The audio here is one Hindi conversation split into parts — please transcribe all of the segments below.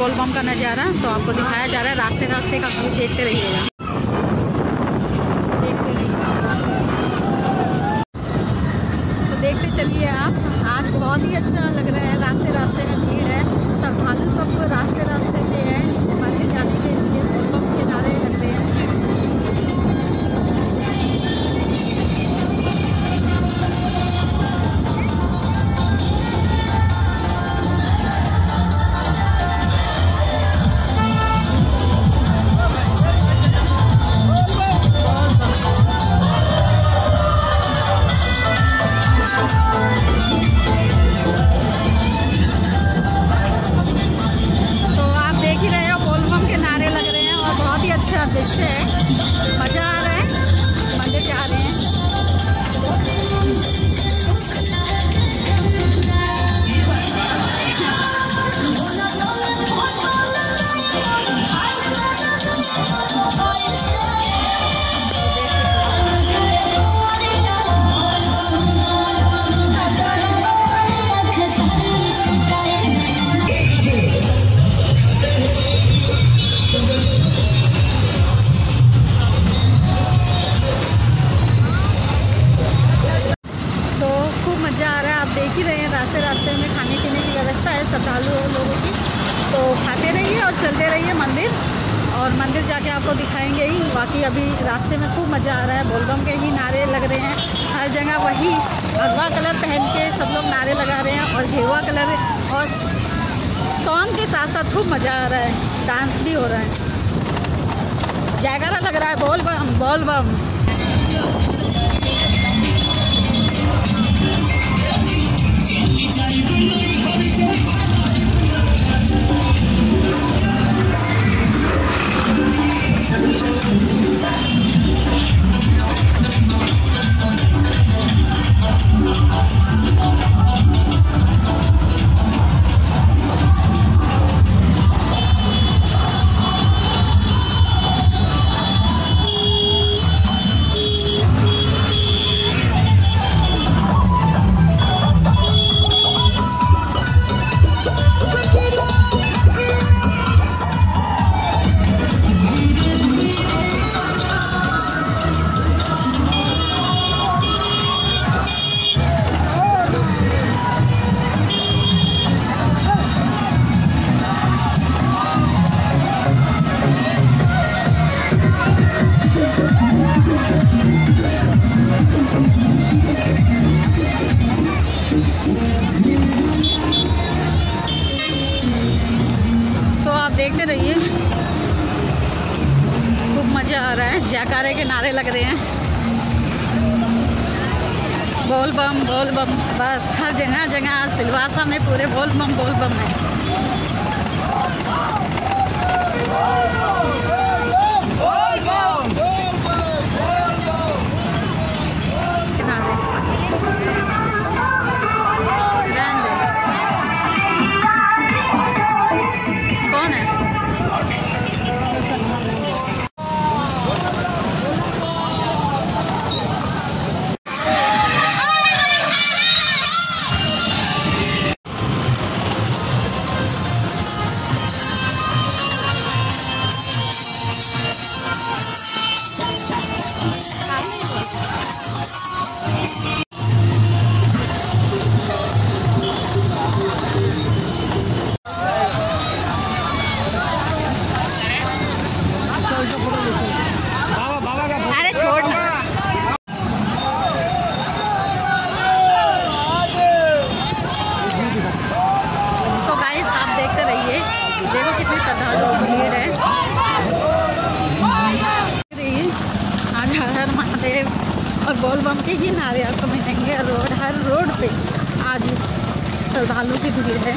बोलबम का नज़ारा तो आपको दिखाया जा रहा है। रास्ते रास्ते का व्यू देखते रहिएगा। Oh, ये नारे आपको मिलेंगे रोड हर रोड पे आज श्रद्धालु की भीड़ है।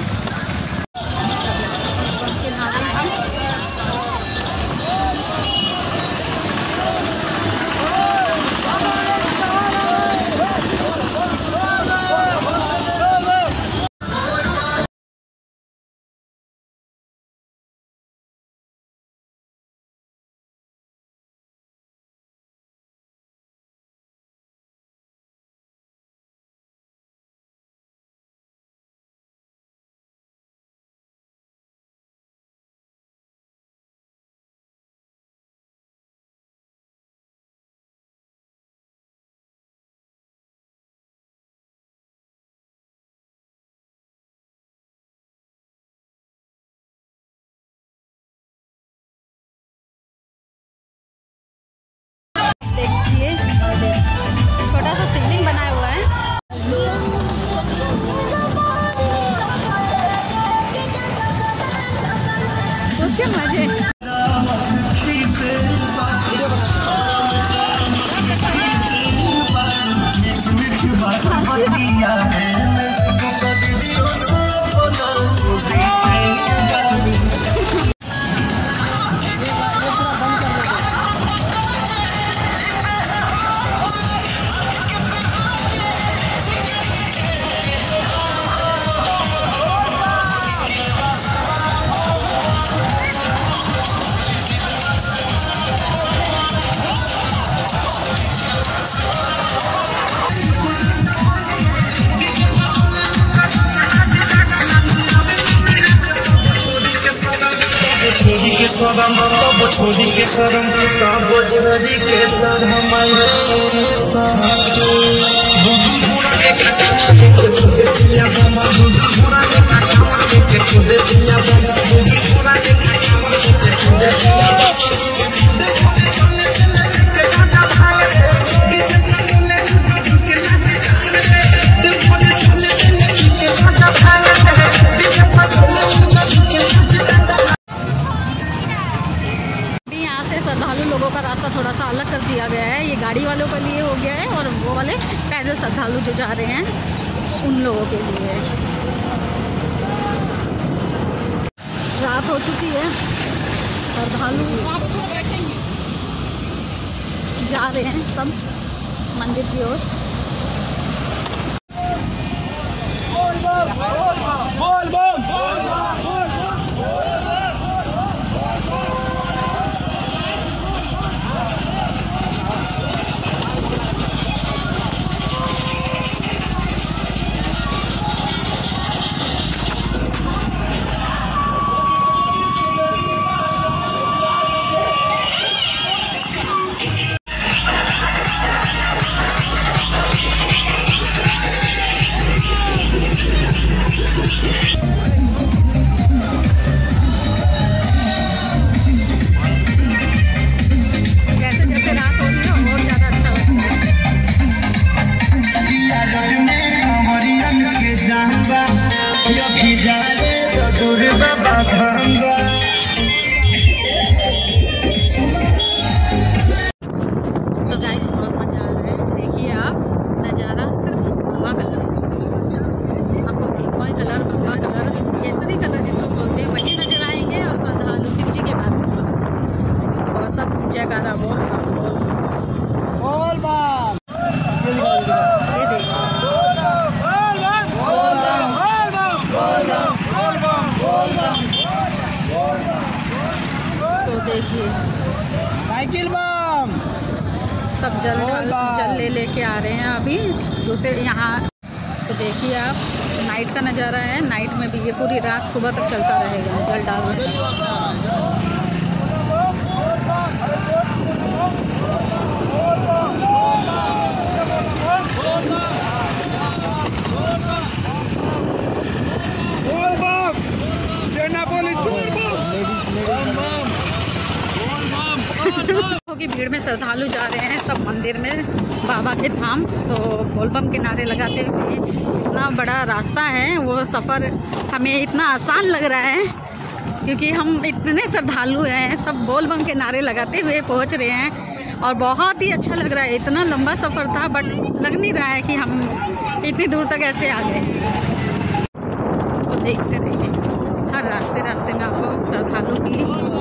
श्रद्धालु जो जा रहे हैं, उन लोगों के लिए। रात हो चुकी है, श्रद्धालु जा रहे हैं सब मंदिर की ओर। की भीड़ में श्रद्धालु जा रहे हैं सब मंदिर में, बाबा के धाम तो बोलबम के नारे लगाते हुए इतना बड़ा रास्ता है, वो सफ़र हमें इतना आसान लग रहा है, क्योंकि हम इतने श्रद्धालु हैं, सब बोलबम के नारे लगाते हुए पहुँच रहे हैं, और बहुत ही अच्छा लग रहा है, इतना लंबा सफ़र था बट लग नहीं रहा है कि हम इतनी दूर तक ऐसे आ गए। तो देखते रहिए, हर रास्ते रास्ते में आपको श्रद्धालु की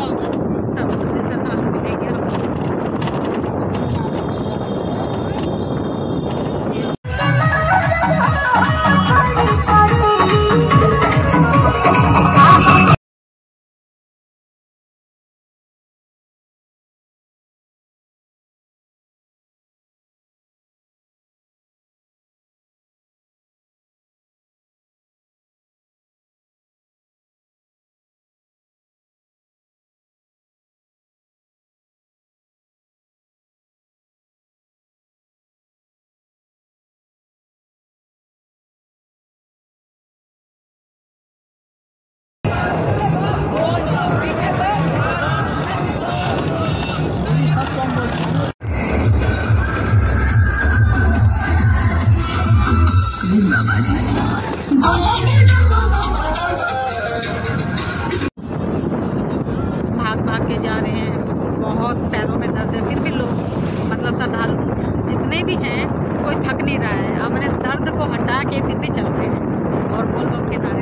भाग भाग के जा रहे हैं। बहुत पैरों में दर्द है। फिर भी लोग मतलब श्रद्धालु जितने भी हैं, कोई थक नहीं रहा है। हमने दर्द को हटा के फिर भी चल रहे हैं। और बोल बम के नारे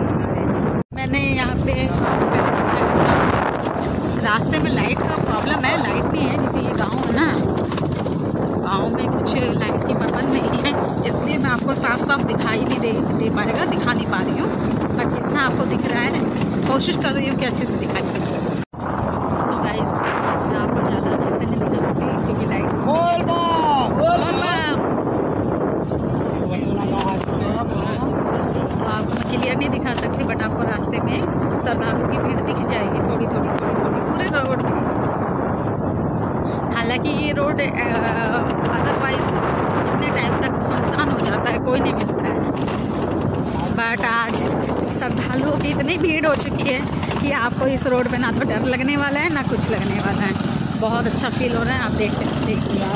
हालाँकि ये रोड अदरवाइज़ इतने टाइम तक सुनसान हो जाता है, कोई नहीं मिलता है। बट आज श्रद्धालुओं की इतनी भीड़ हो चुकी है कि आपको इस रोड पे ना तो डर लगने वाला है, ना कुछ लगने वाला है। बहुत अच्छा फील हो रहा है, आप देखते हैं देखते हैं।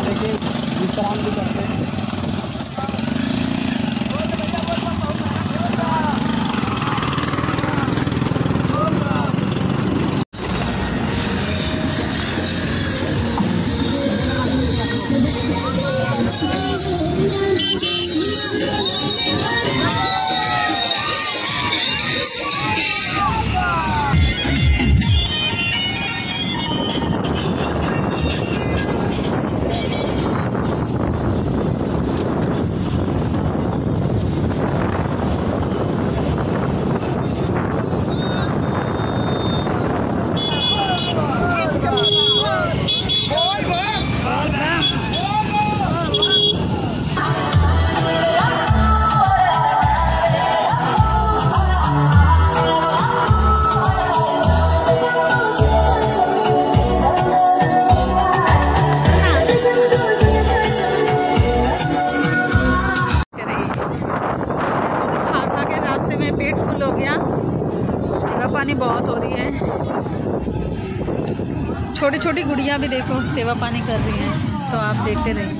छोटी भी देखो सेवा पानी कर रही हैं तो आप देखते रहिए।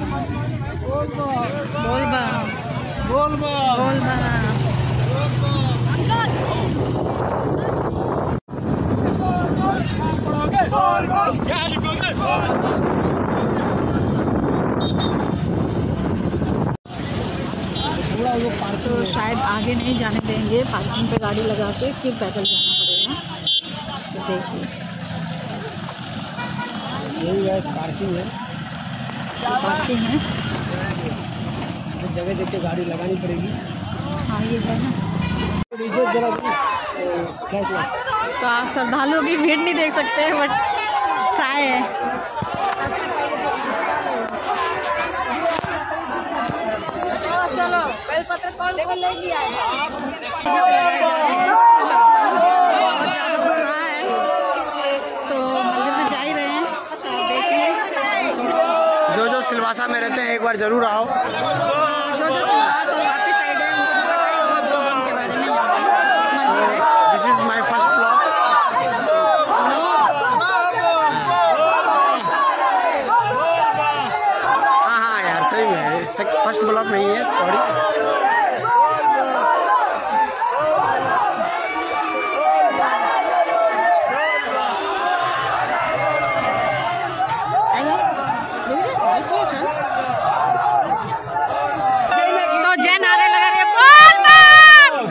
बोल बा। बोल बम बोल बा। पूरा वो पार्क तो शायद आगे नहीं जाने देंगे पार्किंग पे गाड़ी लगा के फिर पैदल जाना पड़ेगा। तो देखिए। यही है पार्किंग है। पार्किंग है। तो जगह देख के गाड़ी लगानी पड़ेगी। हाँ ये है ना। ला तो आप श्रद्धालुओं की भीड़ नहीं देख सकते बट ट्राई है। बहुत ज़्यादा उत्साह है। तो मंदिर में जा ही रहे हैं तो देखिए जो जो सिलवासा हैं एक बार ज़रूर आओ जो जो सिलवास और बाकी साइड है उनको पता ही होगा के बारे में this is my first blog हाँ हाँ यार सही में फ़र्स्ट ब्लॉग नहीं है सॉरी तो जय नारे लगा रही है बोल बम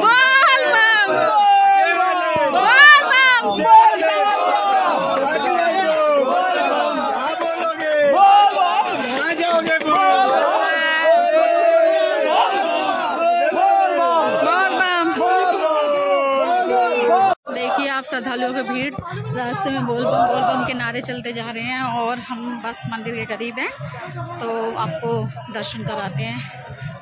बोल बम बोल बम बोल बम देखिए आप श्रद्धालुओं की भीड़ रास्ते में बोल बम बोल बम के नारे चलते जा रहे हैं और हम बस मंदिर के करीब हैं। तो आपको दर्शन कराते हैं।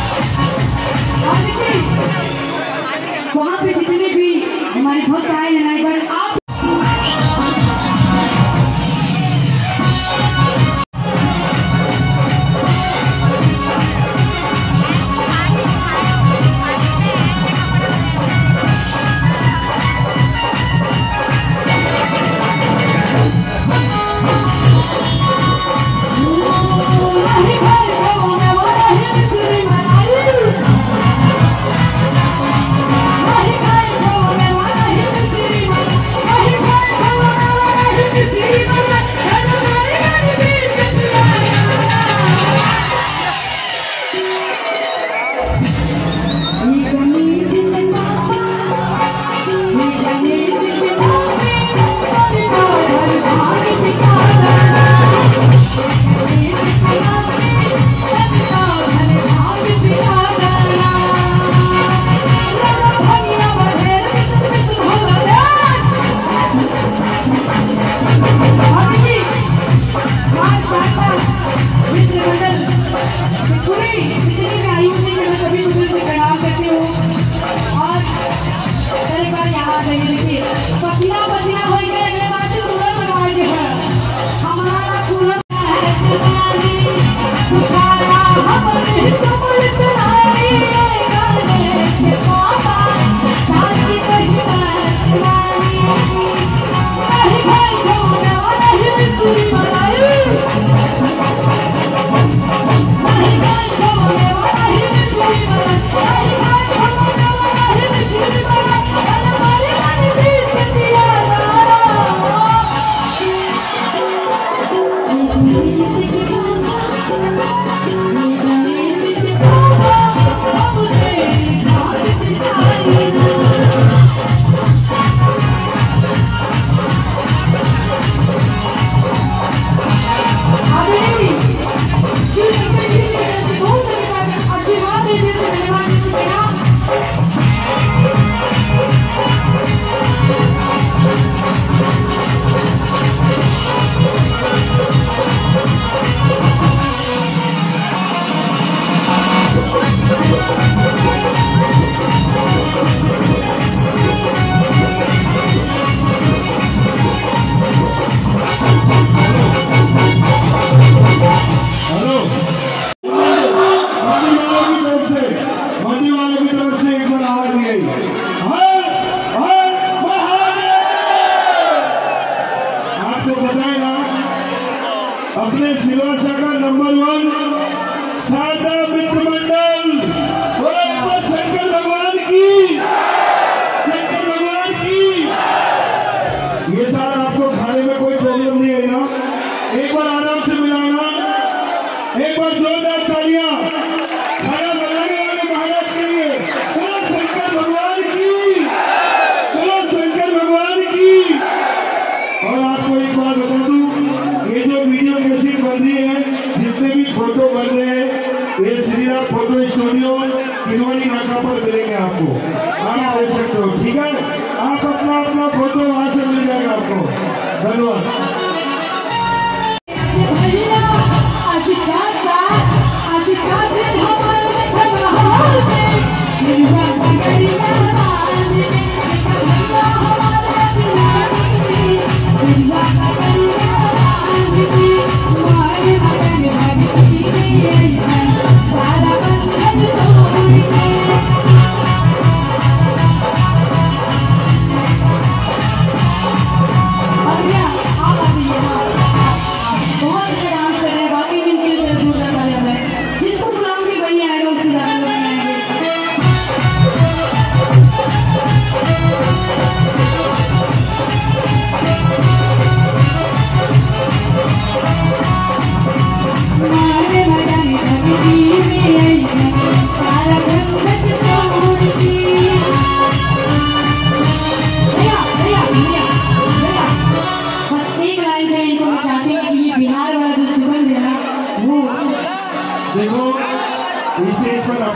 वहाँ ये फ़ोटो स्टूडियो तिलवनी नाका पर मिलेंगे आपको। आप देख सकते हो, ठीक है? आप अपना अपना फ़ोटो वहाँ से मिल जाएगा आपको। धन्यवाद। Thank you.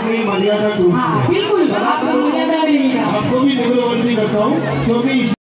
अपनी मर्यादा टूट हाँ, बिल्कुल आपको मर्यादा आपको भी निगुलवंती करता हूँ क्योंकि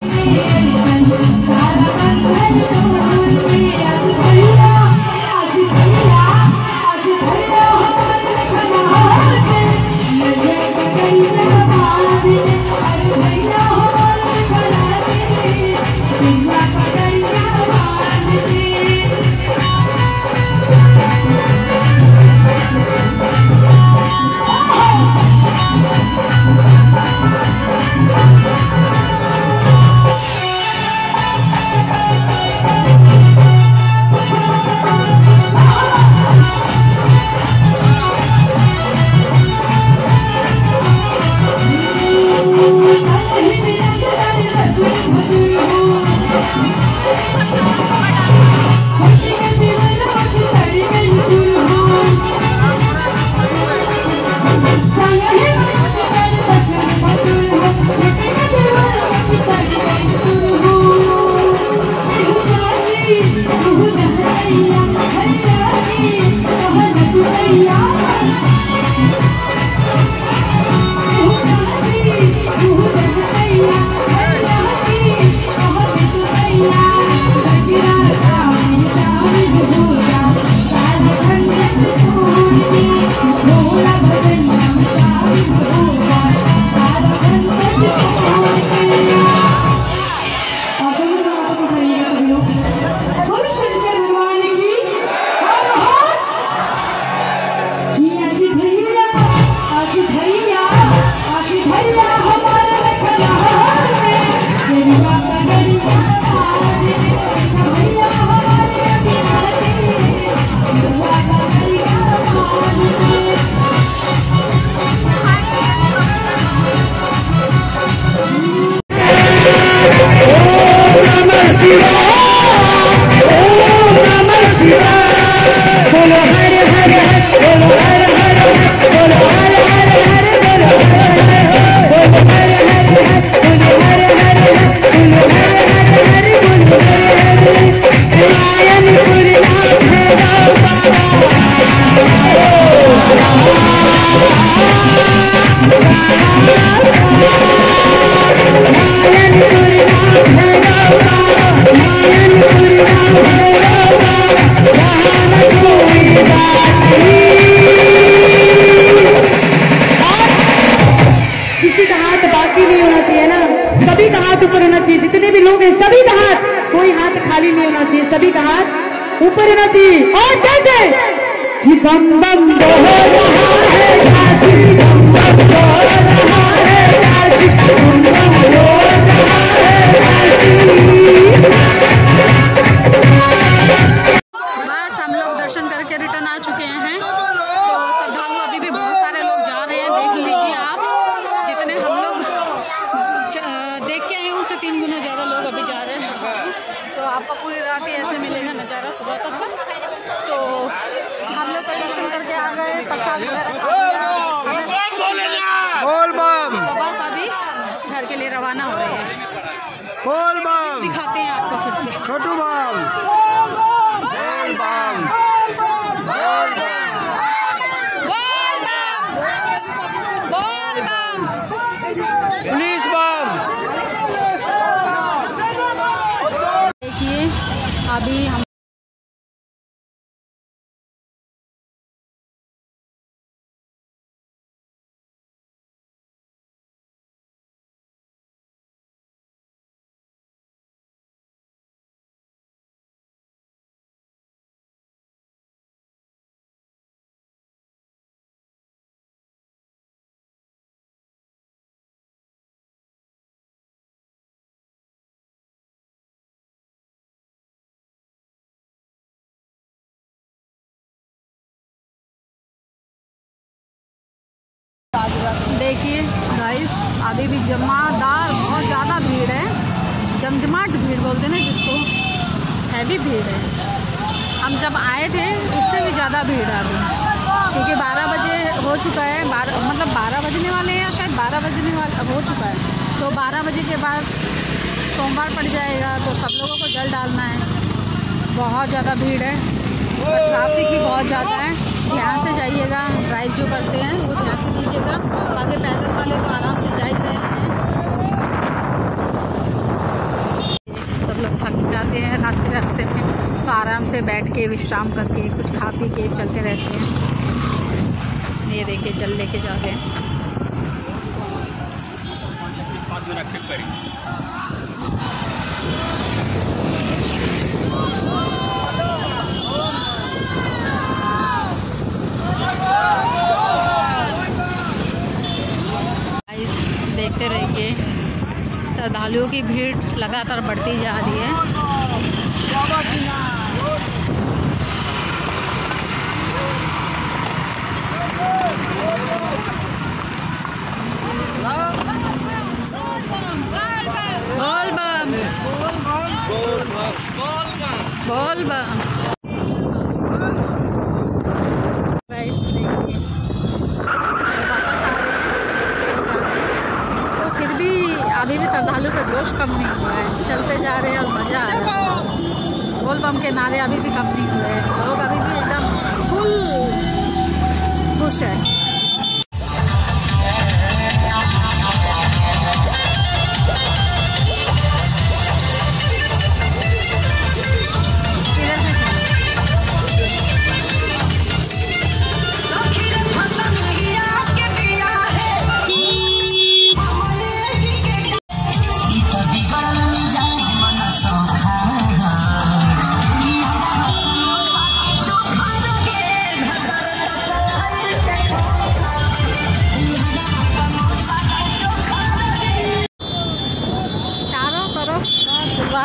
ही ऐसे मिलेगा नज़ारा सुबह तक का। तो हम लोग तो दर्शन करके आ गए प्रसाद वगैरह तो बस अभी घर के लिए रवाना हो रहे हैं। दिखाते हैं आपको फिर से। छोटू बम। देखिए गाइस अभी भी जमादार, बहुत ज़्यादा भीड़ है। जमजमाट भीड़ बोलते हैं ना जिसको। हैवी भीड़ है। हम जब आए थे, उससे भी ज़्यादा भीड़ है अभी। क्योंकि 12 बजे हो चुका है बारह मतलब 12 बजने वाले हैं या शायद 12 बजने वाला, हो चुका है। तो 12 बजे के बाद सोमवार पड़ जाएगा तो सब लोगों को जल डालना है। बहुत ज़्यादा भीड़ है। ट्रैफ़िक भी बहुत ज़्यादा है। ध्यान से जाइएगा ड्राइव जो करते हैं, वो ध्यान से लीजिएगा, ताकि पैदल वाले तो आराम से जा ही रहे हैं। सब लोग थक जाते हैं रास्ते रास्ते में तो आराम से बैठ के, विश्राम करके, कुछ खा पी के चलते रहते हैं। ये देखिए, जल लेके जा हैं गाइस देखते रहिए। श्रद्धालुओं की भीड़ लगातार बढ़ती जा रही है।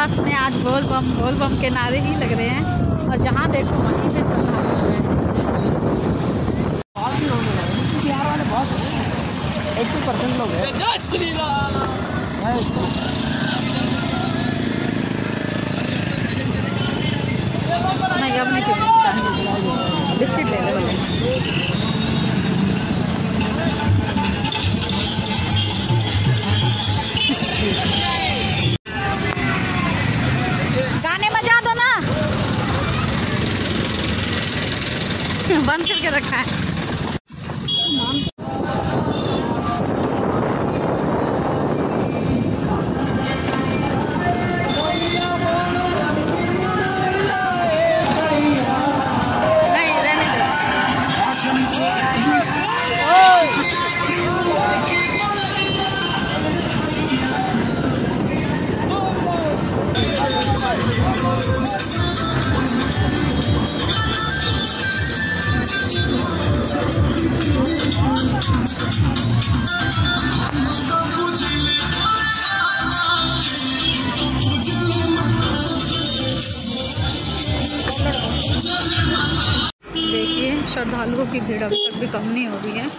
सुबास में आज बोल बम बोल बम के नारे ही लग रहे हैं। और जहाँ देखो वहीं पे श्रद्धालु है। नहीं अब नहीं पीऊँगी चाय बिस्किट ले ले। बोले गाने बजा दो ना बंद करके रखा है। देखिए श्रद्धालुओं की भीड़ अभी तक भी कम नहीं हो रही है।